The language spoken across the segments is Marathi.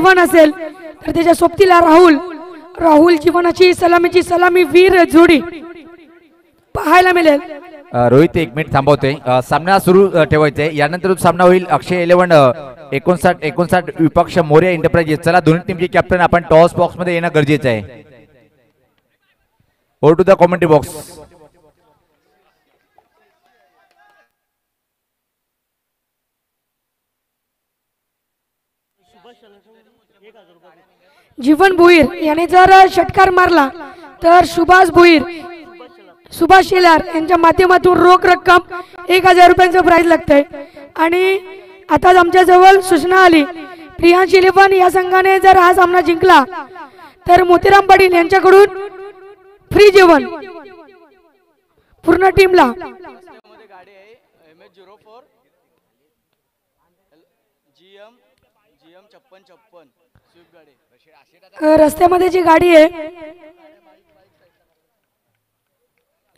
जीवन असेल तर त्याच्या सोबतीला राहुल. राहुल जीवनाची सलामीची सलामी वीर जोडी. पाहायला मिळेल. रोहित एक मिनिट थांबवते. सामना सुरू अ, ठेवायचा आहे यानंतर सामना होईल अक्षय इलेव्हन एकोणसाठ एकोणसाठ विपक्ष मोर्या एंटरप्राइजेस चला दोन्ही टीमचे कॅप्टन आपण टॉस बॉक्समध्ये येणं गरजेचं आहे. Over to the commentary box Jeevan Bhoir याने जर षटकार मारला तर सुभाष भुईर सुभाष शेलार यांच्या माध्यमातून रोख रक्कम एक हजार रुपयांचं प्राइज लागतंय. आणि आताच आमच्या जवळ सूचना आली प्रियांश इलेव्हन या संघाने जर हा सामना जिंकला तर मोतीराम पाटील यांच्याकडून फ्री जेवण पूर्ण टीमला मध्ये गाडी आहे M H zero four G M G M छप्पन छप्पन स्विफ्ट गाडी अ, रस्त्यामध्ये जी गाडी आहे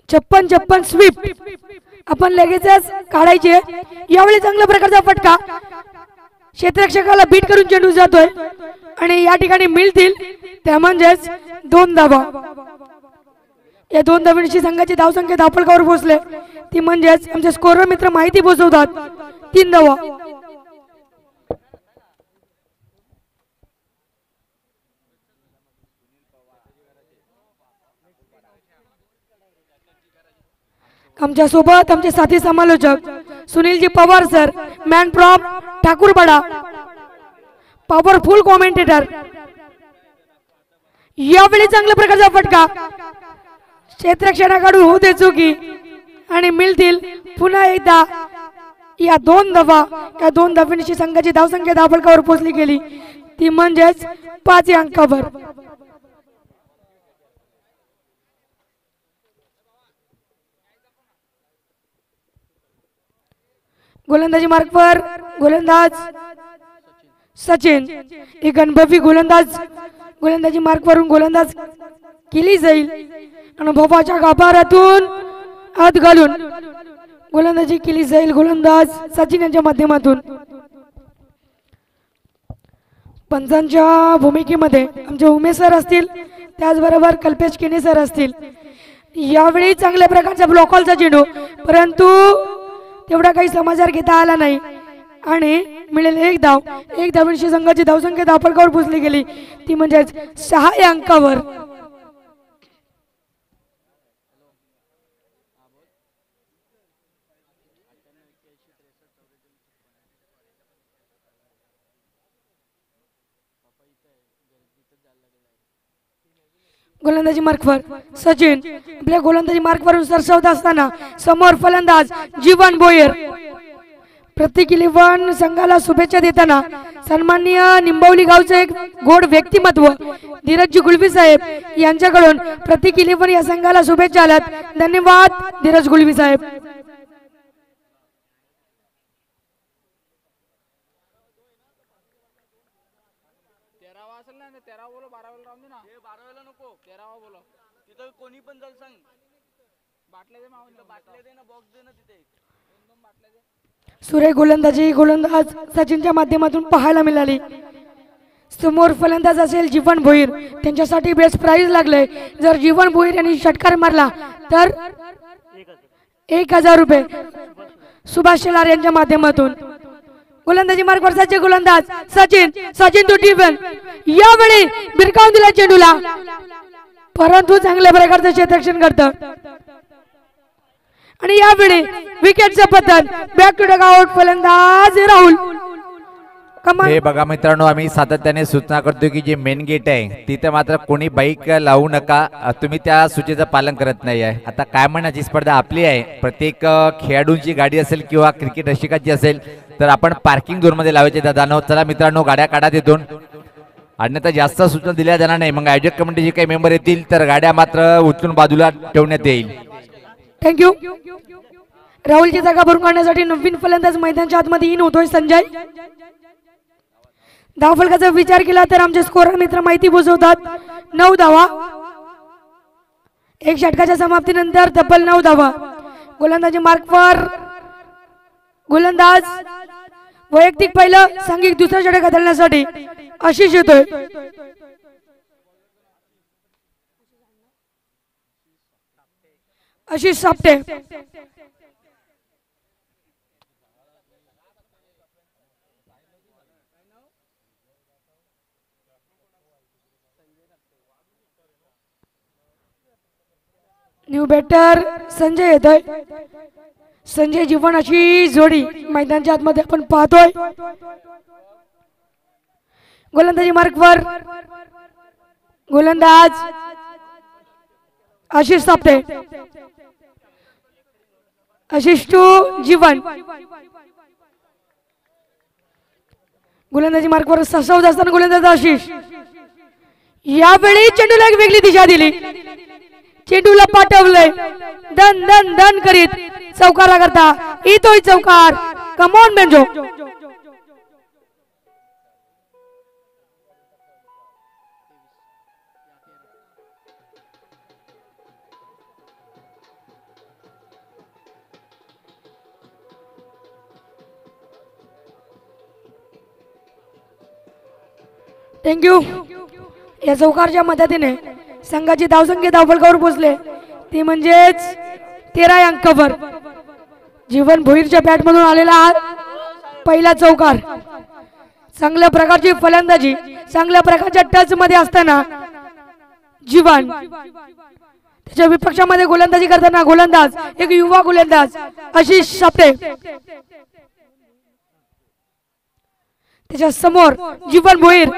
छप्पन छप्पन स्विफ्ट आपण लगेचच काढायची. आहे यावेळी चांगल्या प्रकारचा फटका. क्षेत्ररक्षकाला बीट करून चेंडू जातोय. आणि या ठिकाणी मिळतील. त्या म्हणजेच दोन धावा. या दोन धावांची संघाची धावसंख्या धावफलकावर पोहोचले. ती म्हणजेच आमचे स्कोरर मित्र माहिती पोहोचवतात. तीन धावा. आमच्यासोबत आमचे साथी समालोचक सुनीलजी पवार सर मॅन प्रॉप ठाकूरपाडा पॉवरफुल कॉमेंटेटर यावेळी चांगल्या प्रकारचा फटका. क्षेत्रक्षणाकडून होऊ दे चुकी. आणि मिळतील पुन्हा एकदा या दोन दफा या दोन धावांची संघाची धावसंख्या धावफलकावर पोहोचली गेली. ती म्हणजेच पाच अंकावर. गोलंदाजी मार्कवर गोलंदाज सचिन. एक अनुभवी गोलंदाज. गोलंदाजी मार्कवरून गोलंदाज केली जाईल. अनुभवाच्या गाभाऱ्यातून हात घालून गोलंदाजी केली जाईल गोलंदाज सचिन यांच्या माध्यमातून. पंचांच्या भूमिकेमध्ये आमचे उमेश सर असतील त्याचबरोबर कल्पेश केने सर असतील. यावेळी चांगल्या प्रकारचा ब्लॉकॉलचा चेंडू हो. परंतु एवढा काही समाचार घेता आला नाही. आणि मिळेल एक धाव. एक धावांशी म्हणजे संघाची धावसंख्या धावफलकावर पोचली गेली. ती म्हणजेच सहा या अंकावर गोलंदाजी मार्कवर सचिन. आपल्या गोलंदाजी मार्कवरून सरसावत असताना समोर फलंदाज जीवन बोयर प्रत्येक इलेव्हन संघाला शुभेच्छा देताना सन्माननीय निंबवली गावचे एक गोड व्यक्तिमत्व धीरजजी गुलवी साहेब यांच्याकडून प्रत्येक इलेव्हन या संघाला शुभेच्छा आल्यात. धन्यवाद धीरज गुलवी साहेब तेरावा असेल ना तेरावा बोलो बारावाला राहून दे ना हे बारावाला नको तेरावा बोलो तिथं कोणी पण जाल सांग. बाटल्या दे मावून बाटल्या दे ना बॉक्स दे ना तिथे दोन दोन बाटल्या दे. सुरेख गोलंदाजी गोलंदाज सचिनच्या माध्यमातून पाहायला मिळाली. समोर फलंदाज असेल जीवन भोईर. त्यांच्यासाठी बेस्ट प्राइज लागले जर जीवन भोईर यांनी षटकार मारला तर एक हजार रुपये. सुभाष शेलार यांच्या माध्यमातून. गोलंदाजी मार्गवर सचिन गोलंदाज. सचिन सचिन टू टिफन यावेळी बिरकावून दिला चेंडूला. परंतु चांगल्या प्रकारचं क्षेत्रक्षण करतं. आणि यावेळी विकेटचं पतन बॅक टू डग आउट फलंदाज राहुल. हे बघा मित्रांनो आम्ही सातत्याने सूचना करतो की जे मेन गेट आहे तिथे मात्र कोणी बाईक लावू नका. तुम्ही त्या सूचेचं पालन करत नाही आहे. आता काय म्हणायची स्पर्धा आपली आहे. प्रत्येक खेळाडूंची गाडी असेल किंवा क्रिकेट रसिकाची असेल तर आपण पार्किंग झोनमध्ये लावायचे दादा चला मित्रांनो गाड्या काढा तिथून. अन्यथा जास्त सूचना दिल्या जाणार नाही. मग आयोजक कमिटीचे काही मेंबर येतील तर गाड्या मात्र उचलून बाजूला ठेवण्यात येईल. थँक्यू राहुलची जागा भरून काढण्यासाठी नवीन फलंदाज मैदानच्या आतमध्ये इन होतोय संजय. धाव फलकाचा विचार केला तर आमचे स्कोर मित्र माहिती बुजवतात. नऊ धावा. एक षटकाच्या समाप्तीनंतर तब्बल नऊ धावा. गोलंदाजी मार्कवर गोलंदाज. वैयक्तिक पहिलं सांघिक दुसऱ्या षटक घालण्यासाठी आशिष येतोय आशिष सापटे. न्यू बॅटर संजय येतोय. संजय जीवन अशी जोडी मैदानच्या आतमध्ये आपण पाहतोय. गोलंदाजी मार्कवर गोलंदाज आशिष सापटे. आशिष टू जीवन. गोलंदाजी मार्कवर ससावत असताना गोलंदाज आशिष. यावेळी चेंडूला एक वेगळी दिशा दिली. चेंडूला पाठवलंय. दन दन दन करीत चौकारा करता येतोय चौकार कमॉन बेंजो थँक्यू या चौकारच्या मदतीने संघाची धावसंख्या धावफलकावर पोहोचले. ती म्हणजेच तेरा अंकावर जीवन भोईरच्या बॅटमधून आलेला हा पहिला चौकार. चांगल्या प्रकारची फलंदाजी चांगल्या प्रकारच्या टच मध्ये असताना जीवन. त्याच्या विपक्षामध्ये गोलंदाजी करताना गोलंदाज एक युवा गोलंदाज अशी सापटे त्याच्यासमोर जीवन भोईर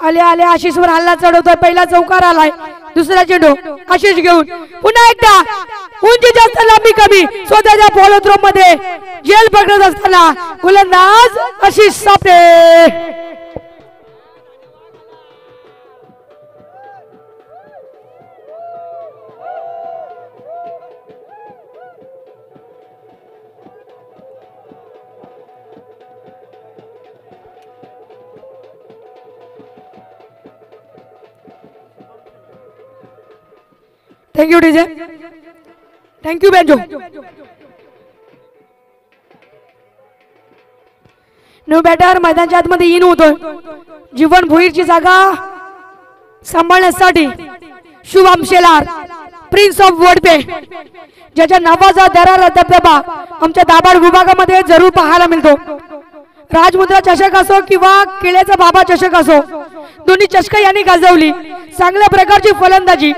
आले आले आशिषवर हल्ला चढवतोय. पहिला चौकार आलाय. दुसरा चेंडू आशिष घेऊन. पुन्हा एकदा. उंची जास्त लांबी कमी. स्वतःच्या फॉलो थ्रो मध्ये जेल पकडत असताना गोलंदाज Ashish Sapte thank you DJ thank you banjo new batter मैदानच्या आतमध्ये इन होतोय. जीवन भोईरची जागा सांभाळण्यासाठी शुभम शेलार प्रिन्स ऑफ वडपे ज्याच्या नावाचा दरारा धबधबा आमच्या दाबाड विभागामध्ये जरूर पाहायला मिळतो. राजमुद्रा चषक असो किंवा किळ्याचा बाबा चषक असो दोन्ही चषक यांनी गाजवली. चांगल्या प्रकारची फलंदाजी.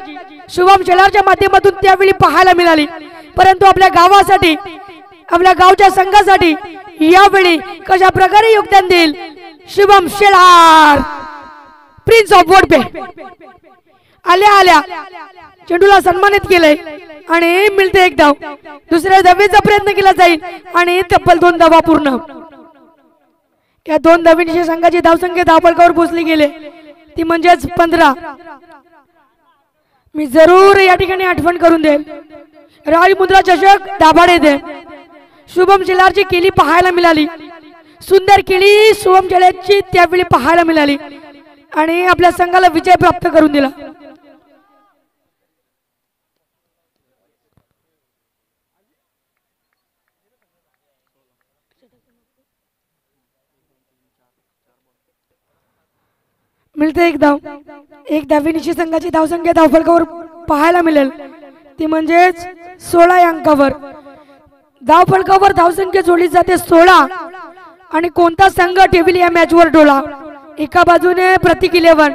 शुभम शेलारच्या माध्यमातून त्यावेळी पाहायला मिळाली. परंतु आपल्या गावासाठी आपल्या गावच्या संघासाठी यावेळी कशा प्रकारे योगदान देईल? शुभम शेलार प्रिन्स ऑफ वडपे आल्या आल्या. चेंडूला सन्मानित केलंय आणि मिळते एक धाव. दुसऱ्या धावेचा प्रयत्न केला जाईल आणि तब्बल दोन धावा पूर्ण. या दोन धावींशी संघाची धावसंख्या धावपलकावर पोहोचली गेले. ती म्हणजेच पंधरा. मी जरूर या ठिकाणी आठवण करून देईल राजमुद्रा चषक दाभाडे दे. शुभम शेलारची केली पाहायला मिळाली. सुंदर केली शुभम शेलारची त्यावेळी पाहायला मिळाली. आणि आपल्या संघाला विजय प्राप्त करून दिला. मिळते एक धाव एक धावीनिशी संघाची धावसंख्या धावफलकावर पाहायला मिळेल. ती म्हणजेच सोळा या अंकावर. धावफलकावर धावसंख्या जोडली जाते सोळा. आणि कोणता संघ ठेवील या मॅचवर डोळा? एका बाजूने प्रतीक इलेव्हन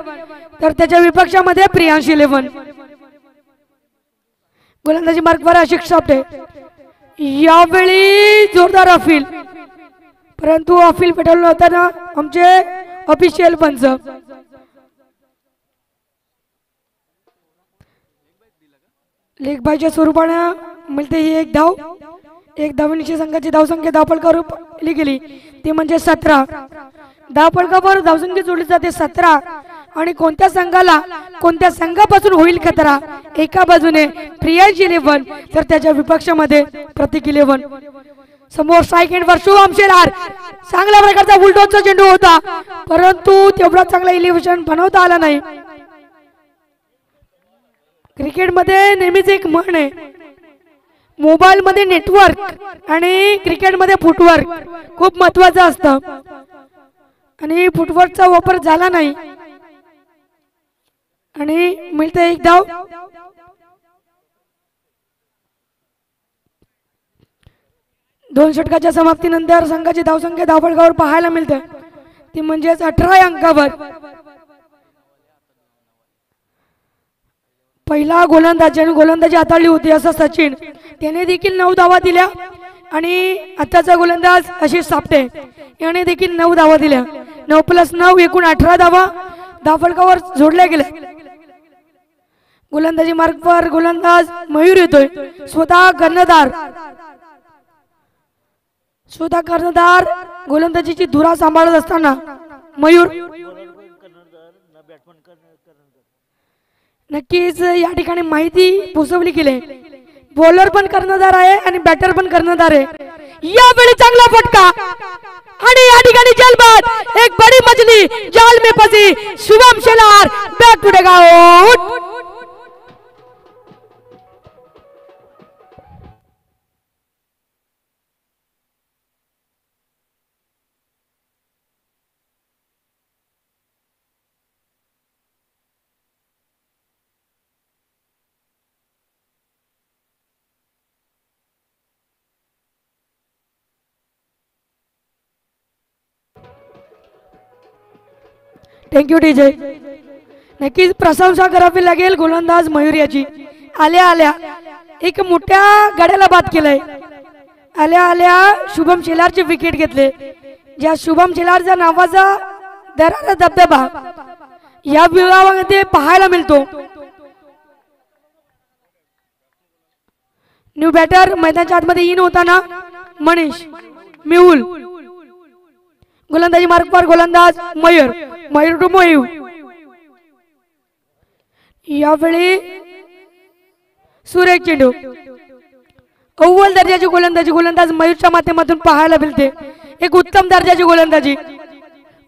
तर त्याच्या विपक्षामध्ये प्रियांश इलेव्हन गोलंदाजी मार्कवर आशिक सापटे यावेळी जोरदार अपील. परंतु अपील पेटवलं होताना आमचे ऑफिशियल पंच. लेखबाईच्या स्वरूपानं मिळते ही एक धाव. एक धावणीची म्हणजे संघाची धावसंख्या धावपळकावर लिहिली गेली. ती म्हणजे सतरा. धावपळकावर धावसंख्या जोडली जाते सतरा. आणि कोणत्या संघाला कोणत्या संघापासून होईल खतरा? एका बाजूने प्रियांश इलेव्हन तर त्याच्या विपक्षामध्ये प्रतीक इलेव्हन समोर सायकेंड वर शुभम शेलार चांगल्या प्रकारचा बुलडॉगचा चेंडू होता. परंतु तेवढा चांगला इलेव्हन बनवता आला नाही. क्रिकेटमध्ये नेहमीच एक म्हण आहे. मोबाईलमध्ये नेटवर्क आणि क्रिकेटमध्ये फुटवर्क खूप महत्वाचं असतं. आणि फुटवर्कचा वापर झाला नाही. आणि मिळते एक धाव. दोन षटकाच्या समाप्तीनंतर संघाची धावसंख्या धावफलकावर पाहायला मिळते. ती म्हणजेच अठरा अंकावर. पहिला गोलंदाज ज्याने गोलंदाजी हाताळली होती असं सचिन. त्याने देखील नऊ धावा दिल्या आणि आताचा गोलंदाज आशिष सापटे याने देखील नऊ धावा दिल्या. नऊ प्लस नऊ एकूण अठरा धावा दाफडकावर जोडल्या गेल्या. गोलंदाजी मार्गवर गोलंदाज मयूर येतोय. स्वतः कर्णधार. स्वतः कर्णधार गोलंदाजीची धुरा सांभाळत असताना मयूर नक्कीच या ठिकाणी माहिती पोचवली गेली. बॉलर पण कर्णधार आहे आणि बॅटर पण कर्णधार आहे. यावेळी चांगला फटका. आणि या ठिकाणी जलबाद. एक बडी मजली. जाल में फसी Shubham Shelar. Back to out thank you DJ नक्कीच प्रशंसा करावी लागेल गोलंदाज मयूर याची आल्या आल्या. एक मोठ्या गड्याला बाद केलंय. आल्या आल्या. शुभम शेलारचे विकेट घेतले. ज्या शुभम शेलारच्या नावाचा दरारा धबधबा या विभागामध्ये पाहायला मिळतो. न्यू बॅटर मैदानाच्या आतमध्ये इन होताना मनीष मेहुल. गोलंदाजी मार्कवर गोलंदाज मयूर. मयूर टू मोहीव यावेळी सुरेख चेंडू. अव्वल दर्जाची गोलंदाजी गोलंदाज मयूरच्या माध्यमातून पाहायला मिळते. एक उत्तम दर्जाची गोलंदाजी.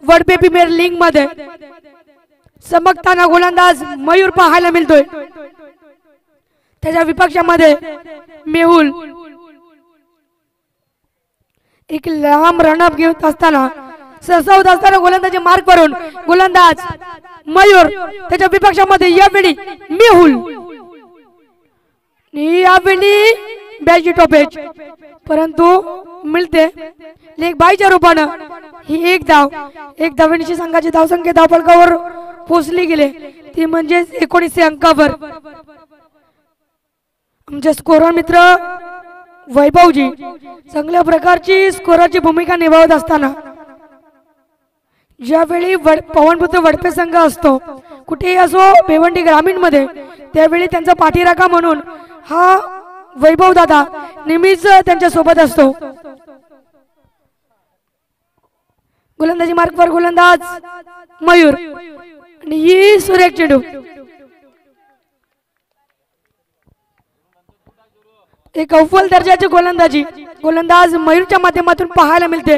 वडपे प्रीमियर लीगमध्ये. चमकताना गोलंदाज मयूर पाहायला मिळतोय. त्याच्या विपक्षामध्ये मेहुल. एक लांब रनअप घेत असताना सरसावत असताना गोलंदाजी मार्क करून गोलंदाज मयूर त्याच्या विपक्षामध्ये यावेळी मेहुल. आणि यावेळी बॅजी टोपेज. परंतु मिळते. लेख बाईच्या रूपानं ही एक धाव. एक धावणीची संघाची धावसंख्या धावफलकावर पोचली गेले. ती म्हणजे एकोणीसशे अंकावर आमचे स्कोरर मित्र वैभवजी चांगल्या प्रकारची स्कोराची भूमिका निभावत असताना ज्यावेळी वड पवनपुत्र वडपे संघ असतो कुठेही असो भिवंडी ग्रामीणमध्ये त्यावेळी त्यांचा पाठीराखा म्हणून हा वैभव दादा नेहमीच त्यांच्यासोबत असतो. गोलंदाजी मार्गवर गोलंदाज मयूर आणि ही सुरेख चेंडू. एक अव्वल दर्जाची गोलंदाजी गोलंदाज मयूरच्या माध्यमातून पाहायला मिळते.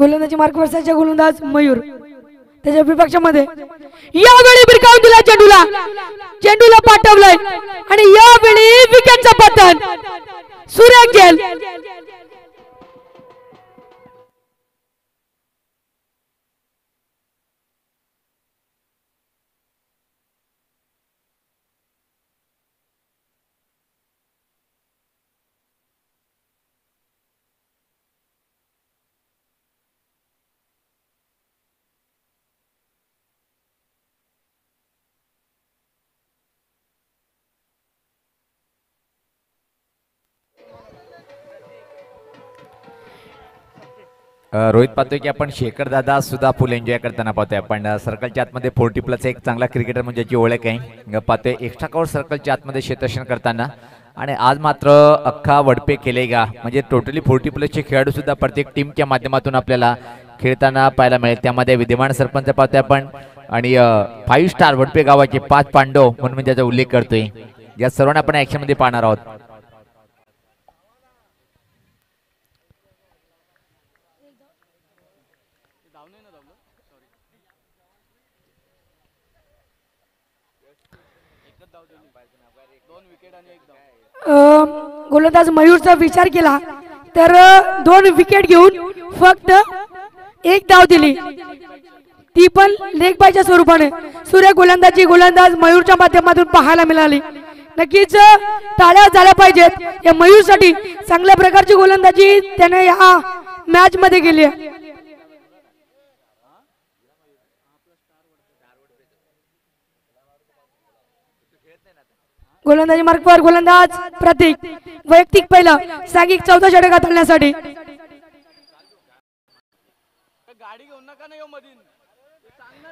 गोलंदाजी मार्क वर्षाच्या गोलंदाज मयूर. त्याच्या विपक्षामध्ये यावेळी बिरकावून दिला चेंडूला. चेंडूला पाठवलंय. आणि यावेळी विकेटचं पतन. सुरेख गेल रोहित पाहतोय की आपण शेखर दादा सुद्धा फुल एन्जॉय करताना पाहतोय. आपण सर्कलच्या आतमध्ये फोर्टी प्लस एक चांगला क्रिकेटर म्हणजे याची ओळख आहे. पाहतोय एक्स्ट्रा कवर सर्कलच्या आतमध्ये शेतर्शन करताना. आणि आज मात्र अख्खा वडपे केले गा. म्हणजे टोटली फोर्टी प्लसचे खेळाडू सुद्धा प्रत्येक टीमच्या माध्यमातून आपल्याला खेळताना पाहायला मिळेल. त्यामध्ये विद्यमान सरपंच पाहतोय आपण. आणि फाईव्ह स्टार वडपे गावाचे पाच पांडव म्हणून म्हणजे मी त्याचा उल्लेख करतोय. या सर्वांना आपण ऍक्शनमध्ये पाहणार आहोत धावणे ना धावलं सॉरी एकच धाव दिली दोन विकेट आणि एक धाव अं, गोलंदाज मयूरचा विचार केला तर दोन विकेट घेऊन फक्त एक धाव दिली. ती पण लेखबाईच्या स्वरूपाने. सूर्य गोलंदाजी गोलंदाज मयूरच्या माध्यमातून पाहायला मिळाली. नक्कीच टाळ्या झाल्या पाहिजेत. या मयूरसाठी चांगल्या प्रकारची गोलंदाजी त्याने या मॅच मध्ये केली आहे. गोलंदाजी मार्कवर गोलंदाज प्रतीक. वैयक्तिक पहिलं सांघिक चौदा षटक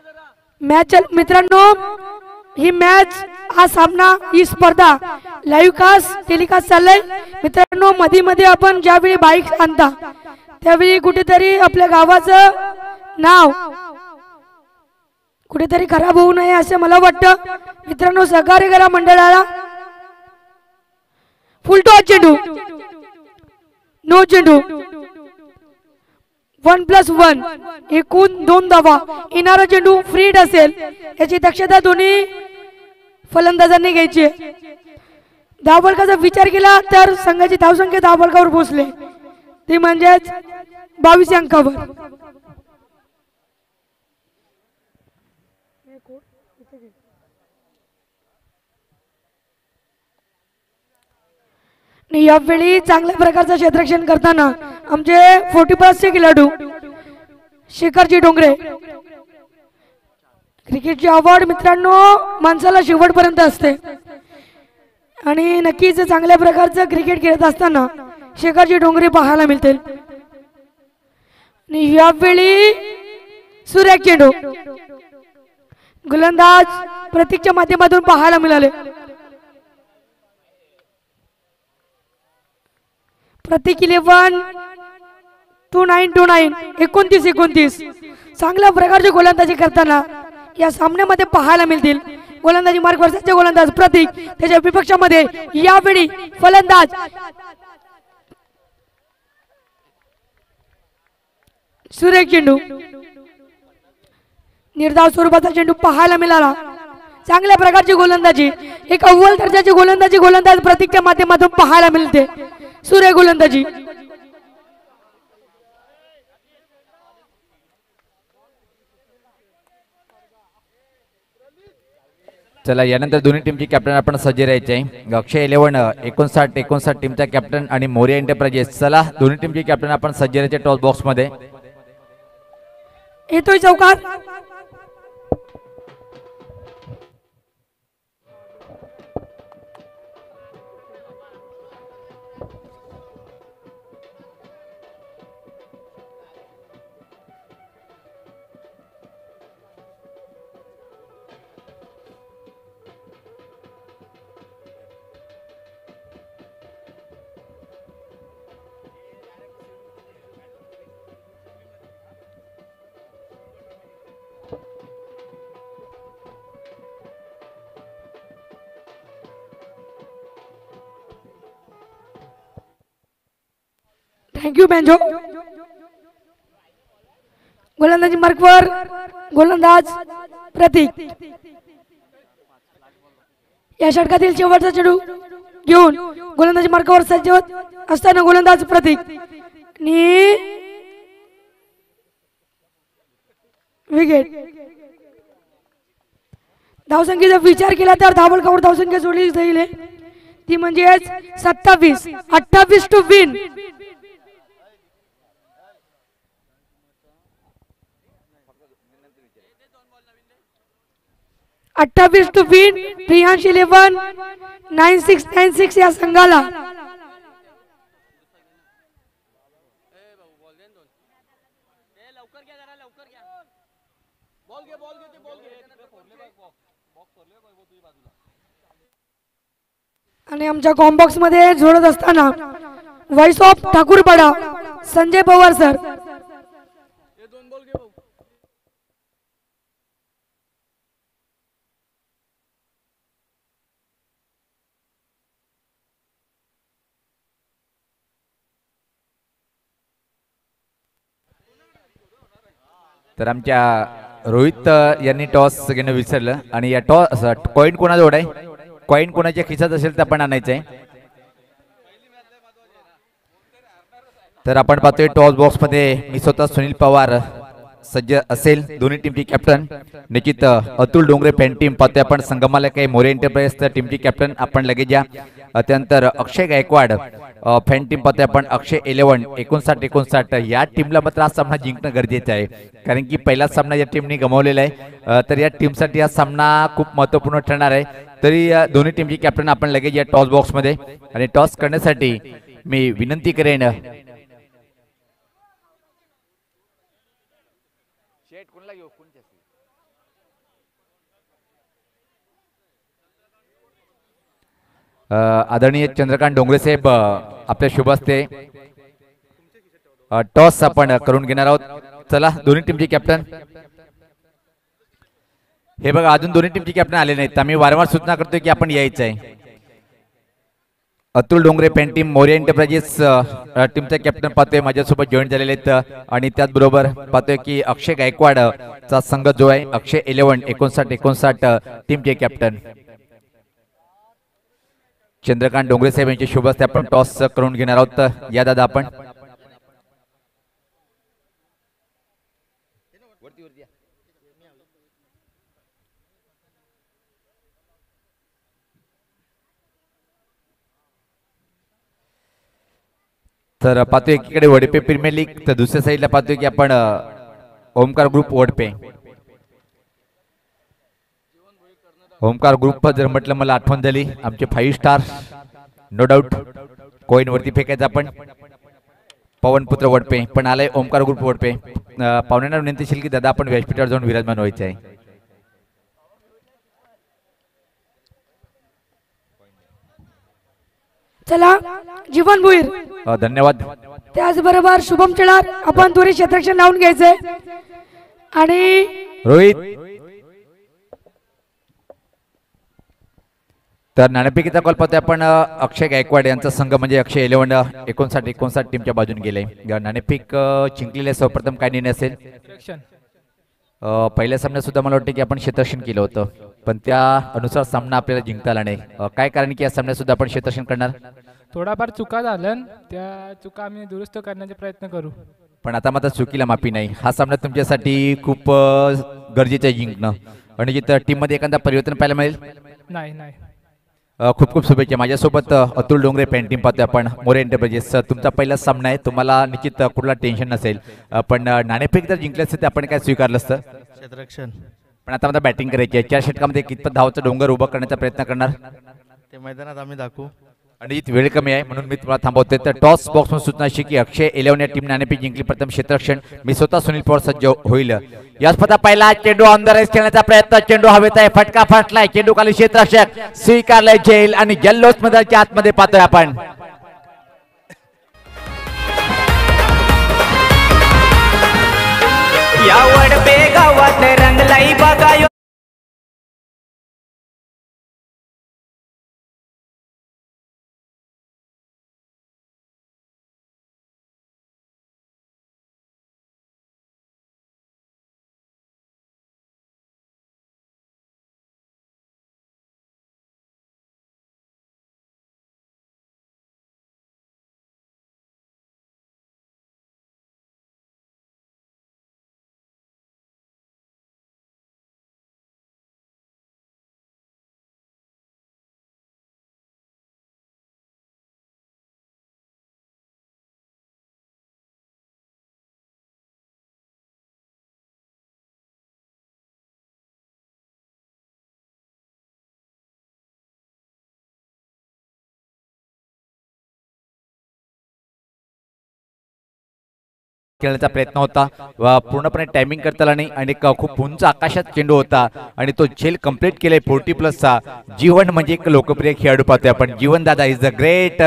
जरा. मॅच मित्रांनो ही मॅच हा सामना ही स्पर्धा. लाईव्ह कास्ट टेलिकास्ट चाललंय. मित्रांनो मध्ये मध्ये आपण ज्यावेळी बाईक आणता त्यावेळी कुठेतरी आपल्या गावाचं नाव कुठेतरी खराब होऊ नये असं मला वाटतं. मित्रांनो सहकार्य करा मंडळाला. फुलटॉस चेंडू. नो चेंडू. वन प्लस वन एकूण दोन धावा. येणारा चेंडू फ्रीड असेल. याची दक्षता दोन्ही फलंदाजांनी घ्यायची आहे. विचार केला तर संघाची धावसंख्या धावफलकावर पोहोचले. ती म्हणजेच बावीस अंकावर. आणि यावेळी चांगल्या प्रकारचं क्षेत्ररक्षण करताना आमचे फोर्टी प्लसचे खेळाडू शेखरजी डोंगरे. क्रिकेटची आवड मित्रांनो माणसाला शेवटपर्यंत असते. आणि नक्कीच चांगल्या प्रकारचं क्रिकेट खेळत असताना शेखरजी डोंगरे पाहायला मिळतील. आणि यावेळी सूर्या चेंडू. गोलंदाज प्रतीकच्या माध्यमातून पाहायला मिळाले. Pratik one two nine two nine एकोणतीस एकोणतीस. चांगल्या प्रकारची गोलंदाजी करताना या सामन्यामध्ये पाहायला मिळतील. गोलंदाजी मार्ग वर्षाचे गोलंदाज प्रतीक त्याच्या विपक्षामध्ये यावेळी फलंदाज. सुरेख चेंडू. निर्धाव स्वरूपाचा चेंडू पाहायला मिळाला. चांगल्या प्रकारची गोलंदाजी. एक अव्वल दर्जाची गोलंदाजी गोलंदाज प्रतीकच्या माध्यमातून पाहायला मिळते. सूर्य गोलंदाजी. चला यानंतर दोन्ही टीमची कॅप्टन आपण सज्ज राहायचे आहे. अक्षय इलेव्हन एकोणसाठ एकोणसाठ टीमचा कॅप्टन आणि मोरिया एंटरप्राइजेस चला दोन्ही टीमची कॅप्टन आपण सज्ज राहायचे टॉस बॉक्समध्ये. येतोय चौकार थँक्यू बँजो गोलंदाजी मार्कवर गोलंदाज प्रतीक. या षटकातील शेवटचा चेडू घेऊन गोलंदाजी मार्कावर सज्ज होत असताना गोलंदाज प्रतीक. आणि विकेट. धावसंख्येचा विचार केला तर धावलकावर धावसंख्या जोडली जाईल. ती म्हणजेच सत्तावीस. अठ्ठावीस टू विन अठ्ठावीस to fit Priyansh eleven nine six nine six या संघाला. आणि आमच्या कॉम्बॉक्समध्ये जोडत असताना voice of Thakurpada Sanjay Pawar sir तर आमच्या रोहित यांनी टॉस घेणं विसरलं. आणि या टॉस कॉईन कोणाजवळ आहे कॉईन कोणाच्या खिशात असेल तर आपण आणायचं आहे तर आपण पाहतोय टॉस बॉक्समध्ये मी स्वतः सुनील पवार सज्ज असेल दोन्ही टीमची कॅप्टन निश्चित अतुल डोंगरे पेन टीम पाहतोय आपण संगमाला काही मोरे एंटरप्राइज टीमची कॅप्टन आपण लगेच या. त्यानंतर अक्षय गायकवाड फॅन टीम पाहतोय आपण अक्षय इलेव्हन एकोणसाठ एकोणसाठ. या टीमला मात्र हा सामना जिंकणं गरजेचं आहे. कारण की पहिला सामना या टीमने गमावलेला आहे. तर या टीमसाठी हा सामना खूप महत्त्वपूर्ण ठरणार आहे. तरी या दोन्ही टीमची कॅप्टन आपण लगेच या टॉस बॉक्समध्ये आणि टॉस करण्यासाठी मी विनंती करेन आदरणीय चंद्रकांत डोंगरे साहेब आपल्या शुभ असते टॉस आपण करून घेणार आहोत. चला दोन्ही टीमचे कॅप्टन हे बघा अजून दोन्ही टीमचे कॅप्टन आले नाहीत. आम्ही वारंवार सूचना करतोय की आपण यायचं आहे Atul Dongre pen team More enterprises टीमचा कॅप्टन पाहतोय. माझ्यासोबत जॉईन झालेले आहेत आणि त्याचबरोबर पाहतोय की अक्षय गायकवाड चा संघ जो आहे अक्षय इलेव्हन एकोणसाठ एकोणसाठ टीमचे कॅप्टन चंद्रकांत डोंगरे साहेब यांचे शुभ आपण टॉस करून घेणार आहोत. या दादा आपण. तर पाहतोय एकीकडे वडपे प्रीमियर लीग तर दुसऱ्या साईडला पाहतोय की आपण ओमकार ग्रुप वडपे. ओमकार ग्रुप जर म्हटलं मला आठवण झाली आमचे five star no doubt coin वरती फेकायचं आपण. पवनपुत्र वडपे पण आलाय ओमकार ग्रुप वडपे. पाहुण्यांना विनंती असेल की दादा आपण व्यासपीठावर जाऊन विराजमान व्हायचे आहे. चला जीवन भोईर. धन्यवाद. त्याचबरोबर शुभम चेडार आपण दोन्ही क्षेत्रक्षण लावून घ्यायचंय. आणि रोहित. तर नाणेफेकीचा कॉल पाहतोय आपण अक्षय गायकवाड यांचा संघ म्हणजे अक्षय इलेव्हन एकोणसाठ एकोणसाठ टीमच्या बाजून गेले. नाणेफेक अं, जिंकलेले सर्वप्रथम काय निर्णय असेल? पहिल्या सामन्यात सुद्धा मला वाटतं की आपण क्षेत्ररक्षण केलं होतं. पण त्या अनुसार सामना आपल्याला जिंकता आला नाही. काय कारण की या सामन्यात सुद्धा आपण क्षेत्ररक्षण करणार? थोडाफार चुका झाल्या त्या चुका आम्ही दुरुस्त करण्याचे प्रयत्न करू. पण आता मात्र चुकीला माफी नाही. हा सामना तुमच्यासाठी खूप गरजेचं आहे जिंकणं. आणि जिथं टीममध्ये एखादा परिवर्तन पाहायला मिळेल? नाही नाही. खूप खूप शुभेच्छा माझ्यासोबत. अतुल डोंगरे पॅन टीम पाहतोय आपण. मोरे एंटरप्राइजेस तुमचा पहिलाच सामना आहे. तुम्हाला निश्चित कुठला टेन्शन नसेल. पण नाणेफेक जर जिंकलं असतं तर आपण काय स्वीकारलं असतं? क्षेत्ररक्षण. पण आता मला बॅटिंग करायची आहे. चार षटकामध्ये कितपत धावचा डोंगर उभा करण्याचा प्रयत्न करणार? ते मैदानात आम्ही दाखवू. आणि वेळ कमी आहे म्हणून मी तुम्हाला थांबवतोय तर टॉस बॉक्स म्हणून सूचना अशी की अक्षय इलेव्हन या टीम नाणेफेक जिंकली. प्रथम क्षेत्रक्षण मी स्वतः सुनील पवार सज्ज होईल. या स्पर्धा पहिला चेंडू ऑन द रेस खेळण्याचा प्रयत्न. चेंडू हवेत आहे फटका फटलाय. चेंडू खाली क्षेत्रक्षक स्वीकारलाय जेल आणि जल्लोष मैदानाच्या आतमध्ये पाहतोय आपण. या खेळण्याचा प्रयत्न होता. व पूर्णपणे टायमिंग करता आला नाही आणि खूप उंच आकाशात चेंडू होता आणि तो झेल कंप्लीट केलाय फोर्टी प्लसचा जीवन म्हणजे एक लोकप्रिय खेळाडू पाहतोय आपण. जीवन दादा इज द ग्रेट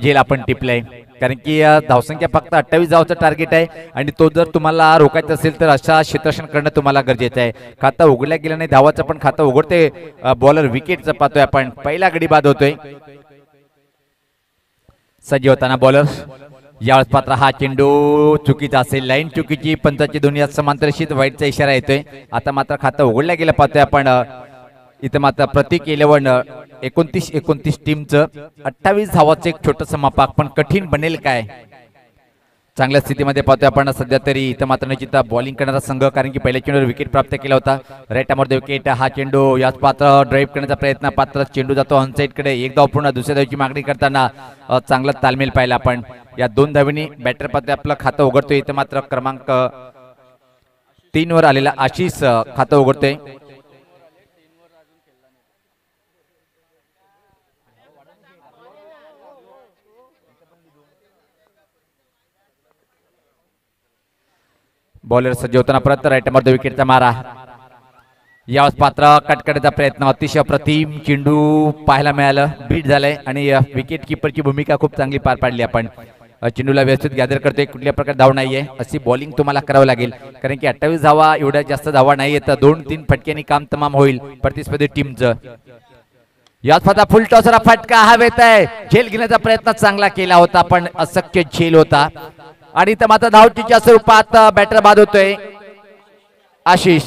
झेल आपण टिपलाय. कारण की धावसंख्या फक्त अठ्ठावीस धावचं टार्गेट आहे आणि तो जर तुम्हाला रोखायचा असेल तर अशा क्षेत्रक्षण करणं तुम्हाला गरजेचं आहे. खाता उघडल्या गेलं नाही धावाचं पण खातं उघडते बॉलर विकेटचं पाहतोय आपण. पहिला गडी बाद होतोय. सज्ज होताना बॉलर यावेळेस पात्र हा चेंडू चुकीचा असेल. लाईन चुकीची पंचाची दोन्ही समांतरशीत वाईटचा इशारा येतोय. आता मात्र खातं उघडल्या गेलं पाहतोय आपण. इथं मात्र प्रतीक इलेव्हन एकोणतीस एकोणतीस टीमचं अठ्ठावीस धावाचं एक छोटंसं मापाक. पण कठीण बनेल काय? चांगल्या स्थितीमध्ये पाहतोय आपण. सध्या तरी इथं मात्र निश्चित बॉलिंग करणारा संघ कारण की पहिल्या चेंडूवर विकेट प्राप्त केला होता. रेटामध्ये विकेट हा चेंडू याच पात्र ड्राईव्ह करण्याचा प्रयत्न पात्र चेंडू जातो. ऑनसाईडकडे एक धाव पूर्ण दुसऱ्या धावची मागणी करताना चांगला तालमेल पाहिला आपण. या दोन धावींनी बॅटर पाहतोय आपलं खातं उघडतोय. इथं मात्र क्रमांक तीन वर आलेला आशिष खातं उघडतोय. बॉलर सज्ज परत राईटमध्ये विकेटचा मारा. यावस पात्र कट प्रयत्न. अतिशय प्रतिम चेंडू पाहायला मिळालं. बीट झालंय आणि विकेट किपरची भूमिका खूप चांगली पार पाडली आपण. चिंडूला चेंडूला व्यवस्थित गॅदर करतोय. कुठल्या प्रकारे धाव नाहीये. अशी बॉलिंग तुम्हाला करावं लागेल. कारण की अठ्ठावीस धावा एवढ्या जास्त धावा नाहीये तर दोन तीन फटक्यांनी काम तमाम होईल प्रतिस्पर्धी टीमचं याच फटा फुल टॉसरा फटका हवेत आहे. झेल घेण्याचा प्रयत्न चांगला केला होता. पण अशक्य झेल होता. आणि इथं मात्र धावटीच्या स्वरूपात बॅटर बाद होतोय. आशिष.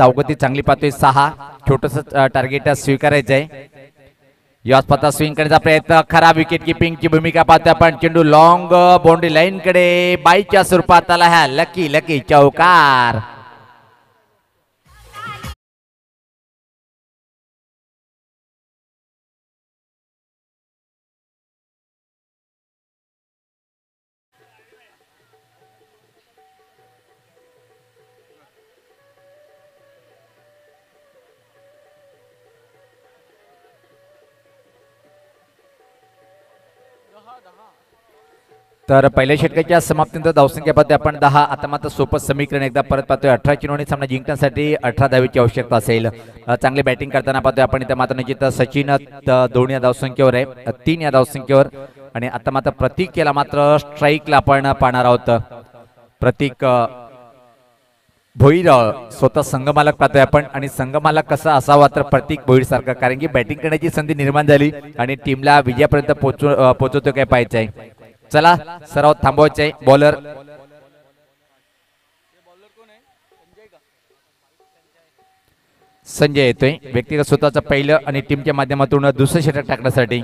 धावगती चांगली पाहतोय. सहा छोटस टार्गेट स्वीकारायचं आहे युवास्पता स्विंग करण्याचा प्रयत्न. खराब विकेट किपिंगची भूमिका पाहतोय आपण. चेंडू लॉंग बाउंड्री लाईन कडे. बाईच्या स्वरूपात आला ह्या लकी लकी चौकार. तर पहिल्या षटकाच्या समाप्तीनंतर धावसंख्या आपण. दहा आता मात्र सोपं समीकरण. एकदा परत पाहतोय अठरा चिनोनी सामना जिंकण्यासाठी अठरा धावेची आवश्यकता असेल. चांगली बॅटिंग करताना पाहतोय आपण. इथं मात्र निश्चित सचिन दोन या धावसंख्येवर आहे. तीन या धावसंख्येवर. आणि आता मात्र प्रतीक केला मात्र स्ट्राईकला आपण पाहणार आहोत. प्रतीक भोईराव भोईर स्वतः संघमालक पाहतोय आपण. आणि संघमालक कसा असावा तर प्रतीक भोईर सारखा. कारण की बॅटिंग करण्याची संधी निर्माण झाली आणि टीमला विजयापर्यंत पोहोचू पोहोचवतो काय पाहायचं आहे चला सराव थांबवायचे आहे बॉलर संजय येतोय. व्यक्तिगत स्वतःचं पहिलं आणि टीमच्या माध्यमातून दुसरं षटक टाकण्यासाठी.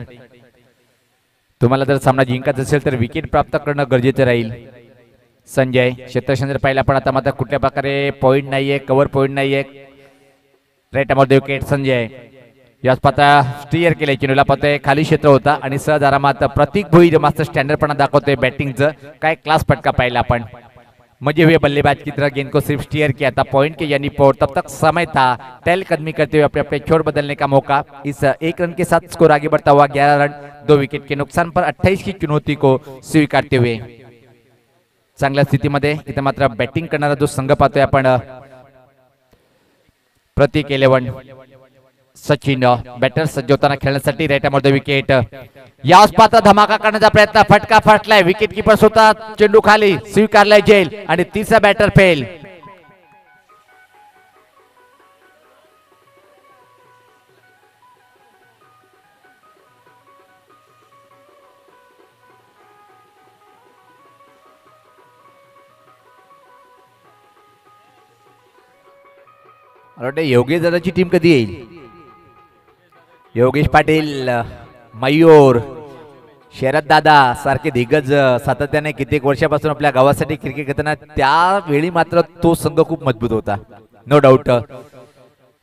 तुम्हाला जर सामना जिंकायचा असेल तर विकेट प्राप्त करणं गरजेचं राहील. संजय क्षेत्रशंद्र पाहिला पण आता मात्र कुठल्या प्रकारे पॉईंट नाहीये कव्हर पॉईंट नाहीये. रेटामध्ये विकेट संजय. याच पाता स्टियर केले चेंडूला पाहतोय खाली क्षेत्र होता आणि सहज आरामात प्रतीक भोईर मात्र स्टँडर्डपणा दाखवतोय बॅटिंगचं काय क्लास फटका पाहिला आपण. म्हणजे मजे हुए बल्लेबाज की तरह गेंद को सिर्फ स्टीयर किया था पॉइंट के यानी पोर. तब तक समय था. टहल कदमी करते हुए अपने अपने छोर बदलने का मौका. इस एक रन के साथ स्कोर आगे बढ़ता हुआ ग्यारह रन दो विकेट के नुकसान पर 28 की चुनौती को स्वीकारते हुए. चांगल्या स्थितीमध्ये इथं मात्र बॅटिंग करणारा जो संघ पाहतोय आपण प्रतीक इलेव्हन सचिन बॅटर सज्ज होताना खेळण्यासाठी रेटामध्ये विकेट याच पात्र धमाका करण्याचा प्रयत्न फटका फटलाय. विकेट किपर स्वतः चेंडू खाली स्वीकारलाय जेल आणि तिसरा बॅटर फेल मला वाटतं योगेश दादाची टीम कधी येईल? योगेश पाटील मयूर शरद दादा सारखे दिग्गज सातत्याने कित्येक वर्षापासून आपल्या गावासाठी क्रिकेट खेळताना त्यावेळी मात्र तो संघ खूप मजबूत होता. नो डाऊट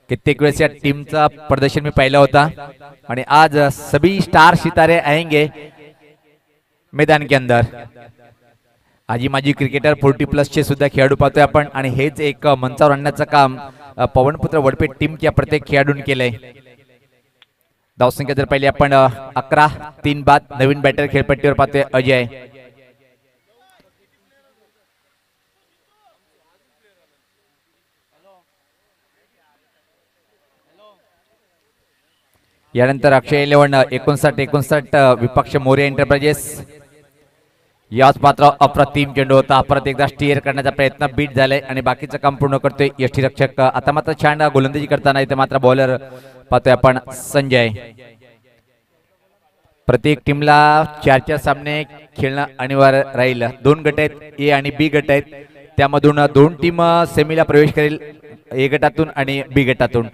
कित्येक वेळेस या टीमचा प्रदर्शन मी पाहिला होता. आणि आज सभी स्टार सितारे आएंगे मैदान के अंदर. आजी माजी क्रिकेटर फोर्टी प्लसचे सुद्धा खेळाडू पाहतोय आपण. आणि हेच एक मंचावर आणण्याचं काम पवनपुत्र पवनपुत्र वडपे किंवा प्रत्येक खेळाडून केलंय. धावसंख्या जर पाहिली आपण अकरा तीन बाद नवीन बॅटर खेळपट्टीवर पाहतोय अजय. यानंतर अक्षय इलेव्हन एकोणसाठ एकोणसाठ विपक्ष मोरे एंटरप्राइजेस याच मात्र अप्रतिम चेंडू होता. परत एकदा स्टिअर करण्याचा प्रयत्न बीट झालाय आणि बाकीचं काम पूर्ण करतोय यष्टीरक्षक आता मात्र छान गोलंदाजी करताना इथे मात्र बॉलर पाहतोय आपण संजय. प्रत्येक टीमला चार चार सामने खेळणं अनिवार्य राहील. दोन गट आहेत ए आणि बी गट आहेत. त्यामधून दोन टीम सेमीला प्रवेश करेल ए गटातून आणि बी गटातून.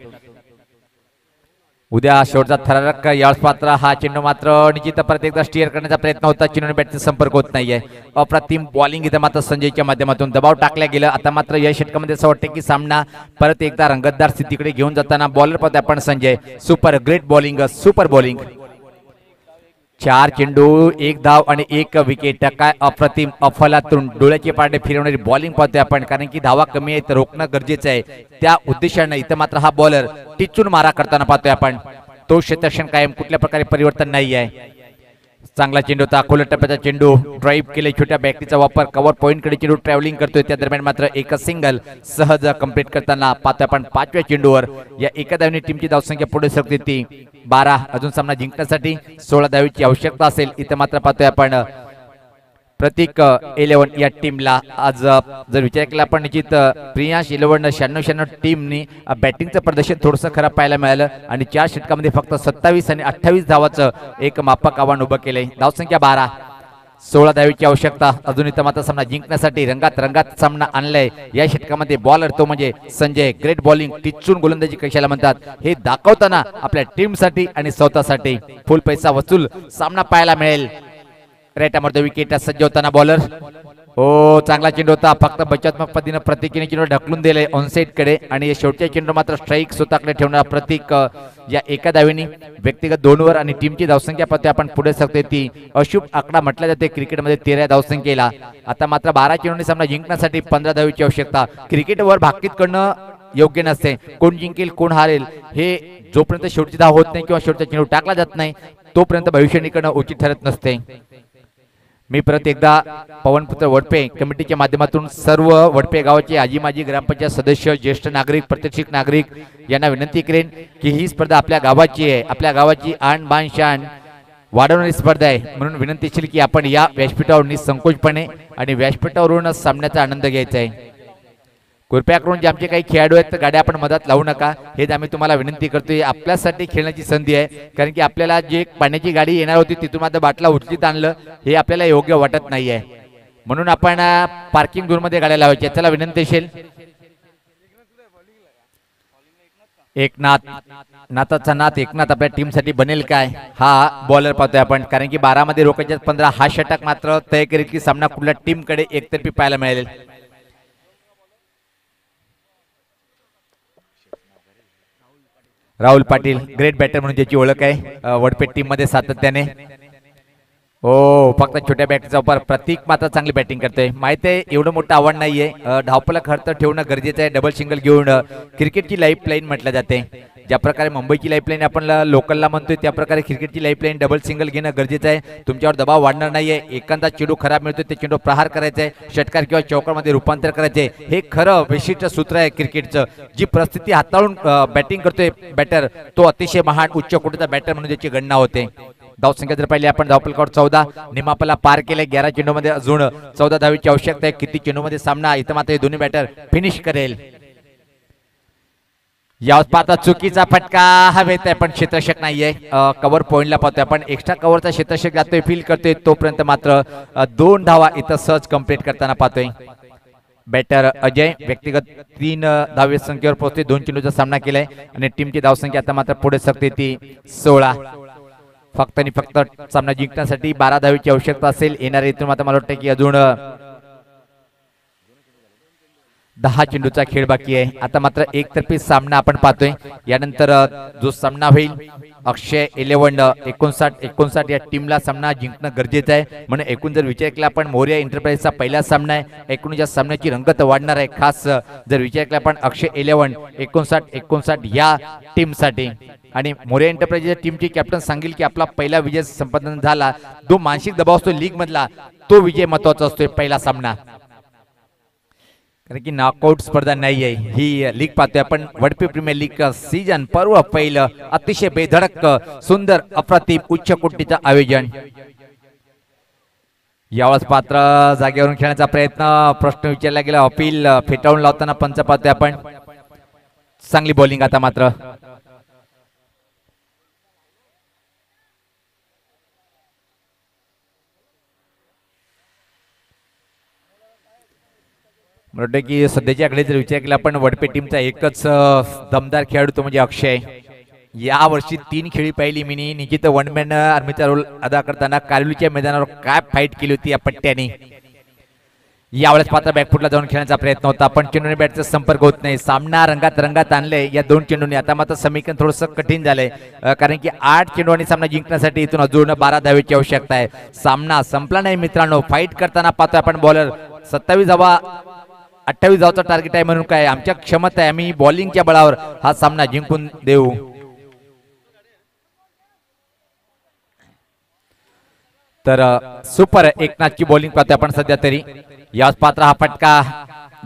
उद्या शेवटचा थरारक यावेळेस पात्र हा चेंडू मात्र निश्चित परत एकदा स्टिअर करण्याचा प्रयत्न होता. चेंडू बॅटचा संपर्क होत नाहीये. अप्रतिम बॉलिंग इथं मात्र संजयच्या माध्यमातून दबाव टाकल्या गेलं. आता मात्र या षटकामध्ये असं वाटतं की सामना परत एकदा रंगतदार स्थितीकडे घेऊन जाताना बॉलर पाहतो आपण Sanjay. Super great bowling super bowling चार चेंडू एक धाव आणि एक विकेट काय अप्रतिम अफलातून डोळ्याचे पारडे फिरवणारी बॉलिंग पाहतोय आपण कारण की धावा कमी आहे तर रोखणं गरजेचं आहे. त्या उद्देशानं इथं मात्र हा बॉलर टिचून मारा करताना पाहतोय आपण. तो क्षेत्रक्षण कायम कुठल्या प्रकारे परिवर्तन नाही आहे चांगला चेंडू होता खोल टप्प्याचा चेंडू. ड्राईव्ह केले छोट्या बॅटरीचा वापर कव्हर पॉईंटकडे चेंडू ट्रॅव्हलिंग करतोय. त्या दरम्यान मात्र एकच सिंगल सहज कंप्लीट करताना पाहतोय आपण पाचव्या चेंडूवर. या एका धावने टीमची धावसंख्या पुढे सरकते ती. बारा अजून सामना जिंकण्यासाठी सोळा धावीची आवश्यकता असेल. इथं मात्र पाहतोय आपण प्रतीक इलेव्हन या टीमला. आज जर विचार केला आपण निश्चित प्रियांश इलेव्हन शहाण्णव शहाण्णव टीमनी बॅटिंगचं प्रदर्शन थोडंसं खराब पाहायला मिळालं. आणि चार षटकामध्ये फक्त सत्तावीस आणि अठ्ठावीस धावाचं एक मापक आव्हान उभं केलंय. धावसंख्या बारा. सोळा धावीची आवश्यकता. अजून इथं मात्र सामना जिंकण्यासाठी रंगात रंगात सामना आणलाय. या षटकामध्ये बॉलर तो म्हणजे संजय. ग्रेट बॉलिंग टिचून गोलंदाजी कशाला म्हणतात? हे दाखवताना आपल्या टीमसाठी आणि स्वतःसाठी. फुल पैसा वसूल सामना पाहायला मिळेल. रेटामध्ये विकेट सज्ज होताना बॉलर हो चांगला चेंडू होता. फक्त बचात्मक पद्धतीनं प्रत्येकीने चेंडू ढकलून दिले ऑनसाईडकडे. आणि शेवटच्या चेंडू मात्र स्ट्राईक स्वतःकडे ठेवणारा प्रतीक या एका धावेनी व्यक्तिगत दोनवर आणि टीमची धावसंख्या पत्ते आपण पुढे सरकते ती. अशुभ आकडा म्हटला जाते क्रिकेटमध्ये तेरा धावसंख्येला. आता मात्र बारा चेंडूने सामना जिंकण्यासाठी पंधरा धावीची आवश्यकता. क्रिकेटवर भाकीत करणं योग्य नसते. कोण जिंकेल कोण हारेल हे जोपर्यंत शेवटची धाव होत नाही किंवा शेवटचा चेंडू टाकला जात नाही तोपर्यंत भविष्य करणं उचित ठरत नसते. मी परत एकदा पवनपुत्र वडपे कमिटीच्या माध्यमातून सर्व वडपे गावाचे आजी माजी ग्रामपंचायत सदस्य ज्येष्ठ नागरिक प्रत्यक्षिक नागरिक यांना विनंती करेन की ही स्पर्धा आपल्या गावाची आहे. आपल्या गावाची आण बाण शान वाढवणारी स्पर्धा आहे. म्हणून विनंती असेल की आपण या व्यासपीठावर निसंकोचपणे आणि व्यासपीठावरूनच सामन्याचा आनंद घ्यायचा आहे. कृपया करून जे आमचे काही खेळाडू आहेत तर गाड्या आपण मधात लावू नका. हेच आम्ही तुम्हाला विनंती करतोय. आपल्यासाठी खेळण्याची संधी आहे. कारण की आपल्याला जे पाण्याची गाडी येणार होती तिथून मात्र बाटला उचलीत आणलं हे आपल्याला योग्य वाटत नाही आहे म्हणून आपण पार्किंग झोनमध्ये गाड्या लावायच्या त्याला विनंती असेल. एकनाथ नाथाचा नाथ एकनाथ आपल्या टीमसाठी बनेल काय? हा बॉलर पाहतोय आपण. कारण की बारामध्ये रोकायच्या रोखायच्या पंधरा हा षटक मात्र तय करेल की सामना कुठल्या टीमकडे एकतर्फी पाहायला मिळेल. राहुल पाटील ग्रेट बॅटर म्हणून ज्याची ओळख आहे अ, वडपेट सातत्याने. हो फक्त छोट्या बॅटचा वापर. प्रतीक मात्र चांगली बॅटिंग करतोय. माहिती आहे एवढं मोठं आव्हान नाहीये. धावपला खर्च ठेवणं गरजेचं आहे. डबल सिंगल घेऊन क्रिकेटची लाईफ लाईन म्हटलं जाते. ज्या प्रकारे मुंबईची लाईफलाईन आपण लोकलला म्हणतोय त्या प्रकारे क्रिकेटची लाईफलाईन डबल सिंगल घेणं गरजेचं आहे. तुमच्यावर दबाव वाढणार नाहीये. एखादा चेंडू खराब मिळतो ते चेंडू प्रहार करायचा आहे षटकार किंवा चौकारमध्ये रूपांतर करायचे हे खरं विशिष्ट सूत्र आहे क्रिकेटचं जी परिस्थिती हाताळून बॅटिंग करतोय बॅटर तो अतिशय महान उच्च कोटीचा बॅटर म्हणून त्याची गणना होते. धावसंख्या जर पाहिली आपण धावपलकावर चौदा निमापला पार केले ग्यारा चेंडूमध्ये अजून. चौदा धावीची आवश्यकता आहे किती चेंडूमध्ये सामना इथं मात्र हे दोन्ही बॅटर फिनिश करेल. या पाहता चुकीचा फटका हवेत आहे पण क्षेत्ररक्षक नाहीये. कव्हर पॉईंटला पाहतोय आपण. एक्स्ट्रा कव्हरचा क्षेत्ररक्षक जातोय फील करतोय तोपर्यंत मात्र दोन धावा इथं सहज कंप्लीट करताना पाहतोय. बॅटर अजय व्यक्तिगत तीन धावे संख्येवर पोहोचते दोन चेंडूचा सामना केलाय आणि टीमची धावसंख्या आता मात्र पुढे सकते ती सोळा. फक्त आणि फक्त सामना जिंकण्यासाठी बारा धावेची आवश्यकता असेल. येणारे इथून मात्र मला वाटतं की अजून दहा चेंडूचा खेळ बाकी आहे. आता मात्र एकतर्फी सामना आपण पाहतोय. यानंतर जो सामना होईल अक्षय इलेव्हन एकोणसाठ एकोणसाठ या टीमला सामना जिंकणं गरजेचं आहे. म्हणून एकूण जर विचार केला आपण मोर्या एंटरप्राइजचा पहिला सामना आहे. एकूण या सामन्याची रंगत वाढणार आहे. खास जर विचार केला आपण अक्षय इलेव्हन एकोणसाठ एकोणसाठ या टीमसाठी. आणि मोर्या एंटरप्राइजेस टीमची कॅप्टन सांगेल की आपला पहिला विजय संपादन झाला. जो मानसिक दबाव असतो लीग मधला तो विजय महत्त्वाचा असतोय पहिला सामना. कारण की नॉकआउट स्पर्धा नाही आहे ही लीग पाहतोय आपण. वडपी प्रीमियर लीग सीजन पर्व पहिलं अतिशय बेधडक सुंदर अप्रतिम उच्च कोटीचं आयोजन. यावेळेस पात्र जागेवरून खेळण्याचा प्रयत्न. प्रश्न विचारला गेला. अपील फेटाळून लावताना पंच पाहतोय आपण. चांगली बॉलिंग आता मात्र. वाटतं की सध्याच्या आकडे जर विचार केला आपण वडपे टीमचा एकच दमदार खेळाडू तो म्हणजे अक्षय. या वर्षी तीन खेळी पाहिली मी निकित वन मॅन आर्मीचा रोल अदा करताना कालवीच्या मैदानावर काय फाईट केली होती या पट्ट्याने? यावेळेस पात्र बॅकफुटला जाऊन खेळण्याचा प्रयत्न होता. पण चेंडूने बॅटचा संपर्क होत नाही. सामना रंगात रंगात आणले या दोन चेंडूने. आता मात्र समीकरण थोडंसं कठीण झालंय. कारण की आठ चेंडूंनी सामना जिंकण्यासाठी इथून अजून बारा धावेची आवश्यकता आहे. सामना संपला नाही मित्रांनो. फाईट करताना पाहतोय आपण बॉलर सत्तावीस धावा अठ्ठावीस धावचा टार्गेट आहे म्हणून काय? आमच्या क्षमता आहे. आम्ही बॉलिंगच्या बळावर हा सामना जिंकून देऊ. तर सुपर एकनाथची बॉलिंग पाहतोय आपण सध्या तरी. याच पात्र हा फटका.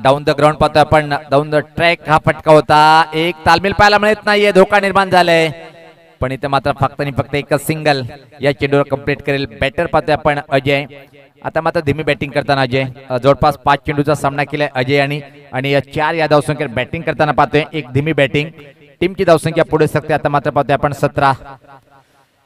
डाऊन द ग्राउंड पाहतोय आपण. डाऊन द ट्रॅक हा फटका होता. एक तालमेल पाहायला मिळत नाहीये. धोका निर्माण झालाय. पण इथे मात्र फक्त आणि फक्त एकच सिंगल या चेंडूवर कंप्लीट करेल. बॅटर पाहतोय आपण अजय. आता मात्र धीमी बॅटिंग करताना अजय. जवळपास पाच चेंडूचा सामना केलाय अजय आणि आणि या चार या धावसंख्येत बॅटिंग करताना पाहतोय एक धीमी बॅटिंग टीमची धावसंख्या पुढे सकते आता मात्र पाहतोय आपण सतरा.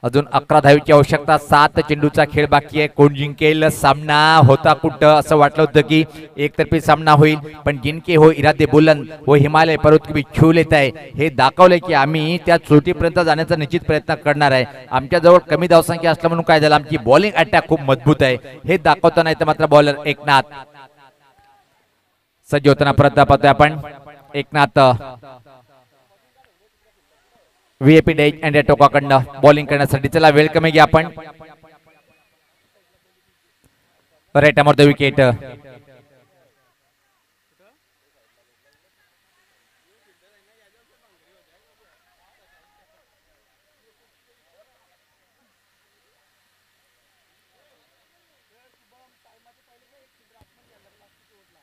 अजून अकरा धावीची आवश्यकता सात चेंडूचा खेळ बाकी आहे. कोण जिंकेल सामना होता कुठं असं वाटलं होतं की एकतर्फी सामना होईल. पण जिंके हो इरादे बुलंद व हिमालय पर्वत की छू लेत आहे. हे दाखवलंय की आम्ही त्या चोटीपर्यंत जाण्याचा निश्चित प्रयत्न करणार आहे. आमच्या जवळ कमी धावसंख्या असल्या म्हणून काय झालं? आमची बॉलिंग अटॅक खूप मजबूत आहे. हे दाखवताना इथं मात्र बॉलर एकनाथ. सज्ज होताना परत पाहतोय आपण. एकनाथ. व्हीएपी डेज अँड टोकाकडनं बॉलिंग करण्यासाठी चला वेळ कमी घ्या आपण? राईट द विकेट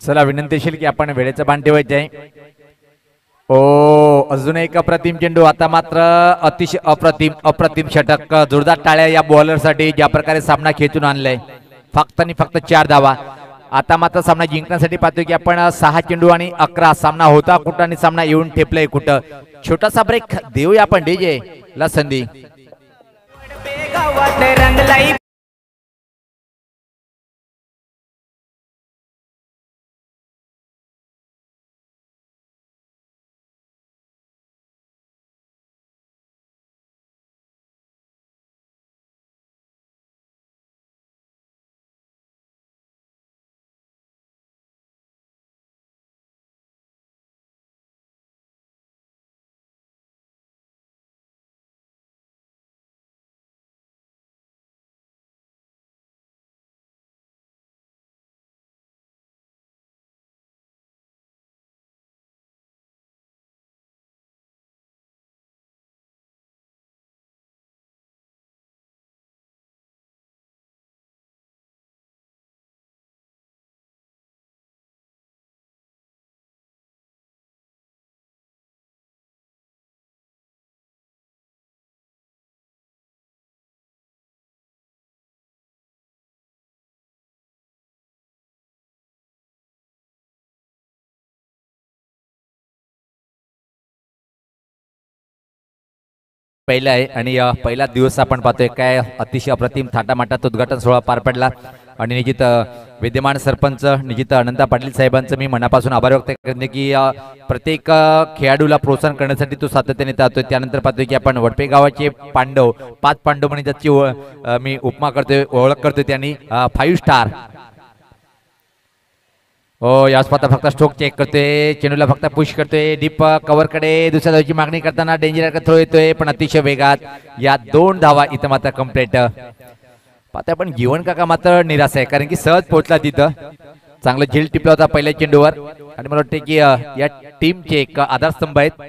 चला विनंती की आपण वेळेचं बाण ठेवायचं आहे. ओ अजून एक अप्रतिम चेंडू आता मात्र अतिशय अप्रतिम अप्रतिम षटक. जोरदार टाळ्या या बॉलरसाठी ज्या प्रकारे सामना खेचून आणलाय. फक्त आणि फक्त चार धावा. आता मात्र सामना जिंकण्यासाठी पाहतो की आपण सहा चेंडू आणि अकरा. सामना होता कुठं आणि सामना येऊन ठेपलाय कुठं? छोटासा ब्रेक देऊया आपण डीजे ला संधी. पहिला आहे आणि पहिला दिवस आपण पाहतोय काय अतिशय अप्रतिम थाटामाटात उद्घाटन सोहळा पार पडला. आणि निजित विद्यमान सरपंच निजित अनंता पाटील साहेबांचं मी मनापासून आभार व्यक्त करते की प्रत्येक खेळाडूला प्रोत्साहन करण्यासाठी तो सातत्याने जातोय त्यानंतर पाहतोय की आपण वडपे गावाचे पांडव पाच पांडव म्हणजे त्याची मी उपमा करतोय ओळख करतोय त्यांनी. फाईव्ह स्टार हो याच पाहता फक्त स्ट्रोक चेक करतोय चेंडूला फक्त पुश करतोय डीप कव्हरकडे दुसऱ्या धावची मागणी करताना डेंजर थ्रो येतोय पण अतिशय वेगात या दोन धावा इथं मात्र कंप्लीट पाहता पण जीवन काका मात्र निराश आहे कारण की सहज पोहोचला तिथं. चांगलं झेल टिपला होता पहिल्या चेंडूवर. आणि मला वाटतं की या टीमचे एक आधारस्तंभ आहेत.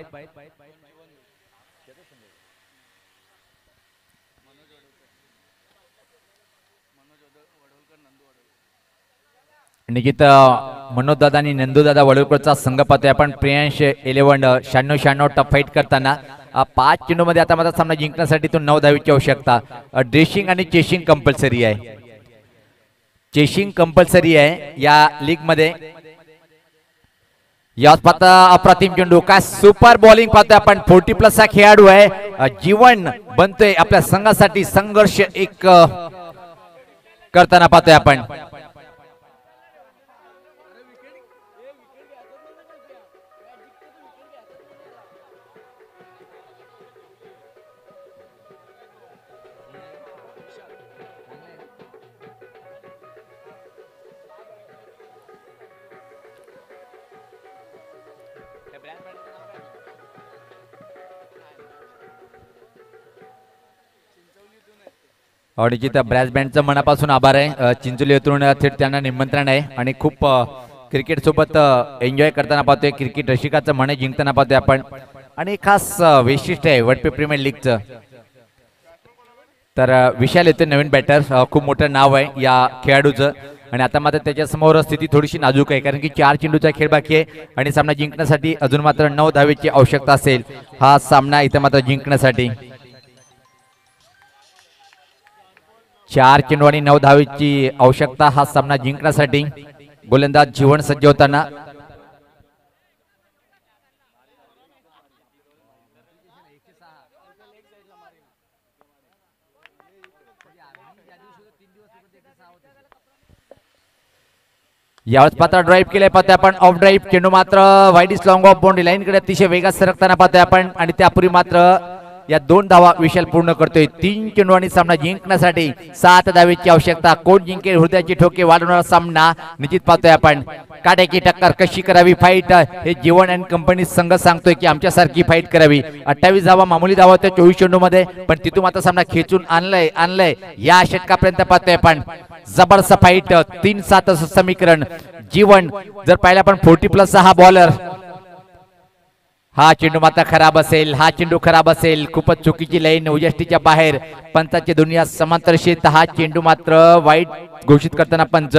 निकित मनोजदादा आणि नंदूदादा दादा संघ पाहतोय आपण. प्रियांश इलेव्हन शहाण्णव शहाण्णव टफ फाईट करताना पाच चेंडू मध्ये आता माझा सामना जिंकण्यासाठी तो नऊ दहावीची आवश्यकता ड्रेसिंग आणि चेशिंग कंपल्सरी आहे. चेशिंग कंपल्सरी आहे या लीगमध्ये याच पाहता अप्रतिम चेंडू काय सुपर बॉलिंग पाहतोय आपण. फोर्टी प्लस हा खेळाडू आहे. जीवन बनतोय आपल्या संघासाठी. संघर्ष एक करताना पाहतोय आपण. आणि ब्रॅस बँडचं मनापासून आभार आहे. चिंचोली येथून थेट त्यांना निमंत्रण आहे. आणि खूप क्रिकेट सोबत एन्जॉय करताना पाहतोय. क्रिकेट रसिकाचं म्हणे जिंकताना पाहतोय आपण. आणि खास वैशिष्ट्य आहे वडपे प्रीमियर लीगचं. तर विशाल येथे नवीन बॅटर खूप मोठं नाव आहे या खेळाडूचं. आणि आता मात्र त्याच्यासमोर स्थिती थोडीशी नाजूक आहे. कारण की चार चेंडूचा खेळ बाकी आहे. आणि सामना जिंकण्यासाठी अजून मात्र नऊ धावेची आवश्यकता असेल. हा सामना इथं मात्र जिंकण्यासाठी. चार चेंडू आणि नऊ धावेची आवश्यकता हा सामना जिंकण्यासाठी गोलंदाज जीवन सज्ज होताना यावेळेस पात्र ड्राईव्ह केले पाहते आपण. ऑफ ड्राईव्ह चेंडू मात्र white is long off boundary line कडे अतिशय वेगात सरकताना पाहतोय आपण. आणि त्यापूर्वी मात्र या दोन धावा विशाल पूर्ण करतोय. तीन चेंडू आणि सामना जिंकण्यासाठी सात धावेची आवश्यकता. कोण जिंकेल? हृदयाची ठोके वाढवणारा सामना निश्चित पाहतोय आपण. काट्याची टक्कर कशी करावी? फाईट हे जीवन अँड कंपनी संघ सांगतोय की आमच्यासारखी फाईट करावी. अठ्ठावीस धावा मामुली धावा होत्या चोवीस चेंडू मध्ये पण तिथून मात्र सामना खेचून आणलंय आणलंय. या षटकापर्यंत पाहतोय आपण. जबरदस्त फाईट तीन सात समीकरण. जीवन जर पाहिलं आपण फोर्टी प्लस हा बॉलर हा चेंडू मात्र खराब असेल हा चेंडू खराब असेल. खूपच चुकीची लाईन उजष्टीच्या बाहेर. पंचाची दुनिया समांतरशीत. हा चेंडू मात्र वाईट घोषित करताना पंच.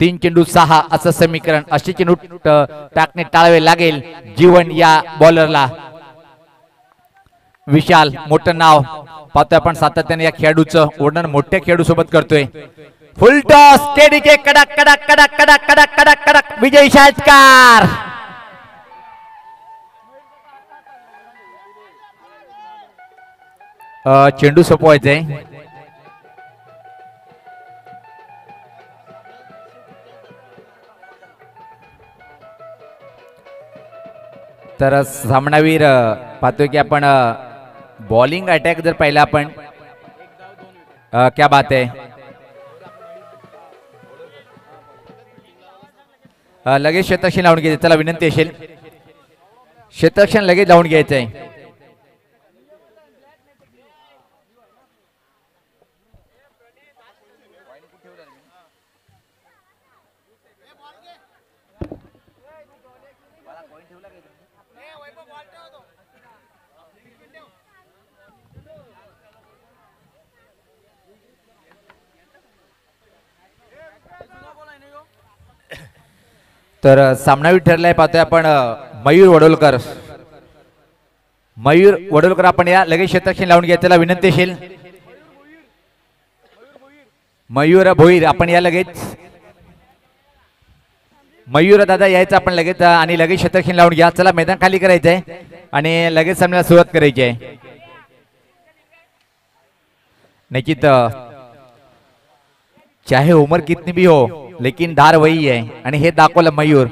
तीन चेंडू सहा असं समीकरण. असे चेंडू टाकणे टाळावे लागेल. जीवन या बॉलरला विशाल मोठं नाव. पाहतोय आपण सातत्याने या खेळाडूचं वर्णन. मोठ्या खेळाडू सोबत करतोय. फुल टॉस केडीके कडक कडक कडक कडक कडक कडक कडक. विजय शाजकार चेंडू सोपवायचा. आहे तर सामनावीर पाहतोय की आपण बॉलिंग अटॅक जर पाहिला आपण क्या बात आहे. लगेच शतक्षण लावून घ्यायचं. चला विनंती असेल. क्षेत्रक्षण लगेच लावून घ्यायचं. आहे तर अ, सामनावीर ठरलाय पाहतोय आपण मयूर वडोलकर. मयूर वडोलकर आपण या लगेच क्षेत्रक्षण लावून घ्या त्याला विनंती असेल. मयूर भोईर आपण या लगेच. मयूर दादा यायचं आपण लगेच आणि लगेच क्षेत्रक्षण लावून घ्या. चला मैदान खाली करायचंय आणि लगेच सामन्याला सुरुवात करायची आहे निश्चित तर चाहे उम्र कितनी भी हो लेकिन धार वही आहे आणि हे दाखवलं मयूर।